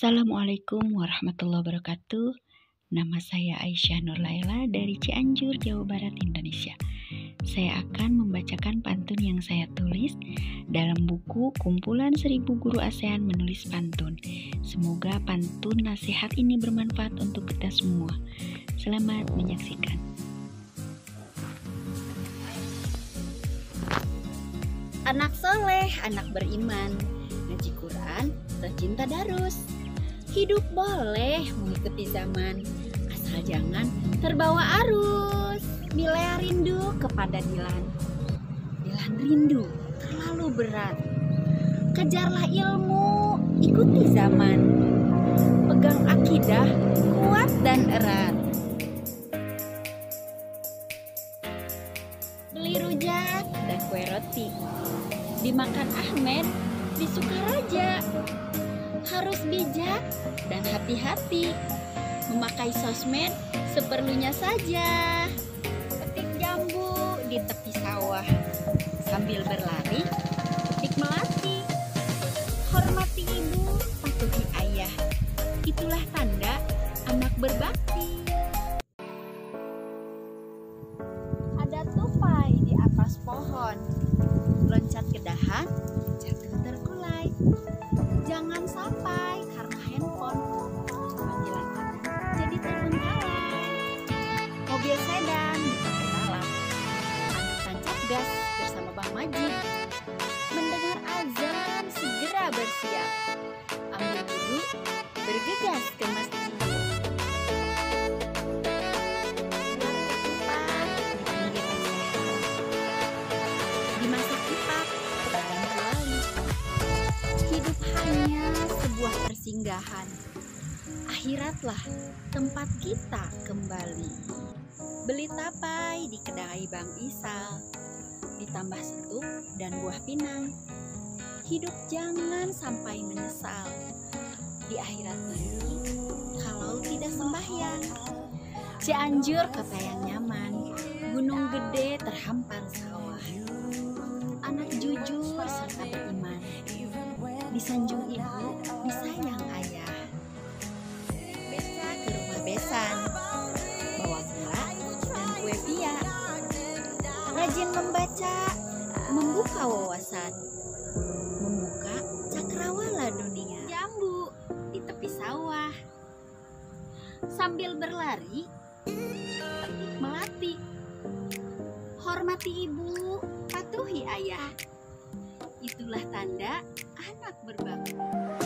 Assalamualaikum warahmatullahi wabarakatuh. Nama saya Aisyah Nurlaila dari Cianjur, Jawa Barat, Indonesia. Saya akan membacakan pantun yang saya tulis dalam buku Kumpulan Seribu Guru ASEAN Menulis Pantun. Semoga pantun nasihat ini bermanfaat untuk kita semua. Selamat menyaksikan. Anak soleh, anak beriman, ngaji Quran, rajin tadarus. Hidup boleh mengikuti zaman, asal jangan terbawa arus. Milea rindu kepada Dilan. Dilan rindu terlalu berat. Kejarlah ilmu, ikuti zaman. Pegang akidah kuat dan erat. Beli rujak dan kue roti. Dimakan Ahmed di Sukaraja. Harus bijak dan hati-hati. Memakai sosmed seperlunya saja. Petik jambu di tepi sawah. Sambil berlari, petik melati. Hormati ibu, patuhi ayah. Itulah tanda anak berbakti. Ada tupai di atas pohon. Loncat ke dahan, persinggahan. Akhiratlah tempat kita kembali. Beli tapai di kedai Bang Isal, ditambah setuk dan buah pinang. Hidup jangan sampai menyesal di akhirat nanti kalau tidak sembahyang. Cianjur kota yang nyaman, gunung gede terhampar disanjung ibu, disayang ayah. Beca ke rumah besan, bawa gula dan kue pia. Rajin membaca, membuka wawasan, membuka cakrawala dunia. Jambu di tepi sawah, sambil berlari, melati. Hormati ibu, patuhi ayah. Itulah tanda anak berbakti.